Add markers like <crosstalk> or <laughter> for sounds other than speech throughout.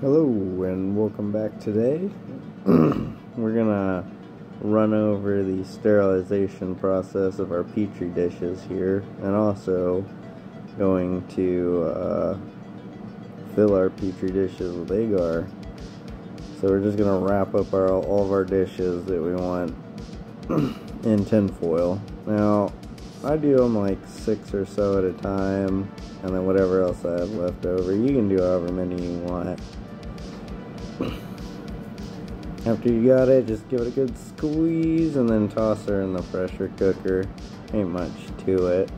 Hello and welcome back today. <clears throat> We're gonna run over the sterilization process of our petri dishes here and also going to uh, fill our petri dishes with agar. So we're just gonna wrap up our all of our dishes that we want <clears throat> in tinfoil. Now I do them like six or so at a time and then whatever else I have left over. You can do however many you want. After you got it, just give it a good squeeze and then toss her in the pressure cooker. Ain't much to it.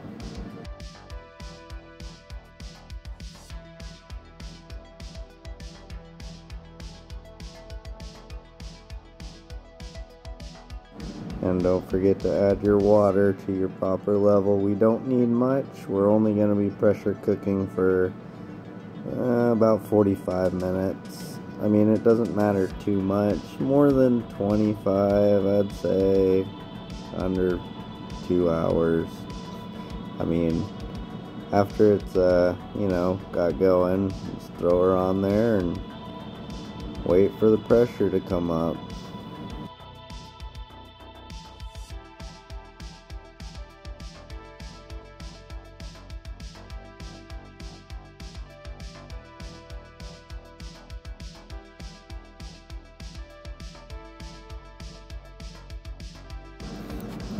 And don't forget to add your water to your proper level. We don't need much. We're only going to be pressure cooking for uh, about 45 minutes. I mean, it doesn't matter too much. More than 25, I'd say. Under two hours. I mean, after it's, uh, you know, got going, just throw her on there and wait for the pressure to come up.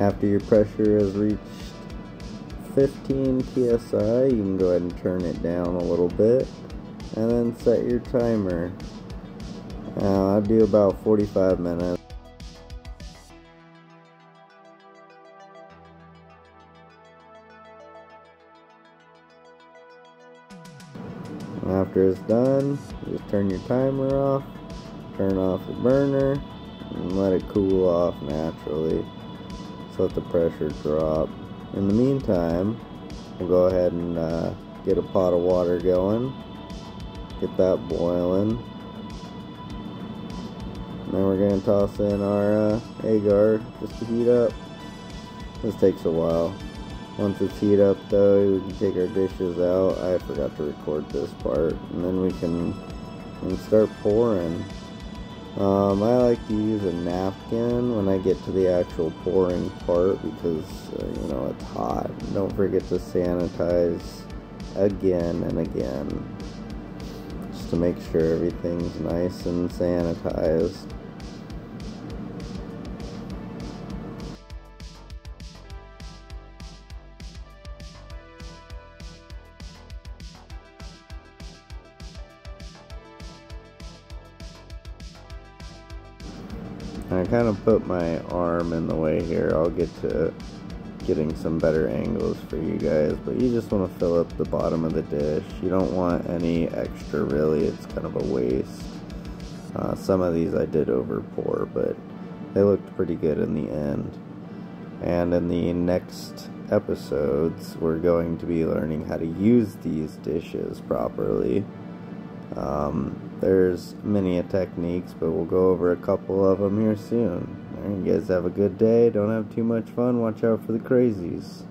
After your pressure has reached 15 psi, you can go ahead and turn it down a little bit and then set your timer. Uh, I'll do about 45 minutes. After it's done, just turn your timer off, turn off the burner, and let it cool off naturally let the pressure drop. In the meantime, we'll go ahead and uh, get a pot of water going, get that boiling. And then we're going to toss in our uh, agar just to heat up. This takes a while. Once it's heat up though, we can take our dishes out. I forgot to record this part. And then we can, we can start pouring. Um, I like to use a napkin when I get to the actual pouring part because, uh, you know, it's hot. Don't forget to sanitize again and again just to make sure everything's nice and sanitized. I kind of put my arm in the way here. I'll get to getting some better angles for you guys, but you just want to fill up the bottom of the dish. You don't want any extra really, it's kind of a waste. Uh, some of these I did over pour, but they looked pretty good in the end. And in the next episodes, we're going to be learning how to use these dishes properly. Um, there's many techniques, but we'll go over a couple of them here soon. Right, you guys have a good day. Don't have too much fun. Watch out for the crazies.